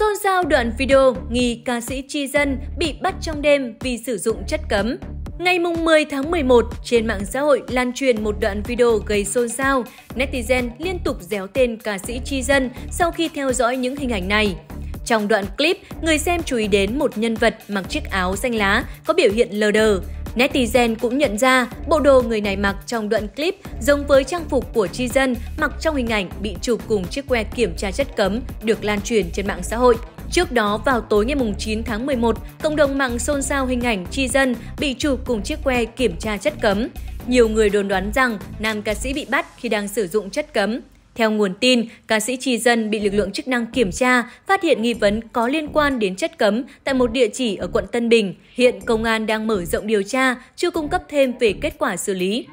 xôn xao đoạn video, nghi ca sĩ Chi Dân bị bắt trong đêm vì sử dụng chất cấm. Ngày 10 tháng 11, trên mạng xã hội lan truyền một đoạn video gây xôn xao. Netizen liên tục déo tên ca sĩ Chi Dân sau khi theo dõi những hình ảnh này. Trong đoạn clip, người xem chú ý đến một nhân vật mặc chiếc áo xanh lá có biểu hiện lờ đờ. Netizen cũng nhận ra bộ đồ người này mặc trong đoạn clip giống với trang phục của Chi Dân mặc trong hình ảnh bị chụp cùng chiếc que kiểm tra chất cấm được lan truyền trên mạng xã hội. Trước đó, vào tối ngày 9 tháng 11, cộng đồng mạng xôn xao hình ảnh Chi Dân bị chụp cùng chiếc que kiểm tra chất cấm. Nhiều người đồn đoán rằng nam ca sĩ bị bắt khi đang sử dụng chất cấm. Theo nguồn tin, ca sĩ Tri Dân bị lực lượng chức năng kiểm tra, phát hiện nghi vấn có liên quan đến chất cấm tại một địa chỉ ở quận Tân Bình. Hiện công an đang mở rộng điều tra, chưa cung cấp thêm về kết quả xử lý.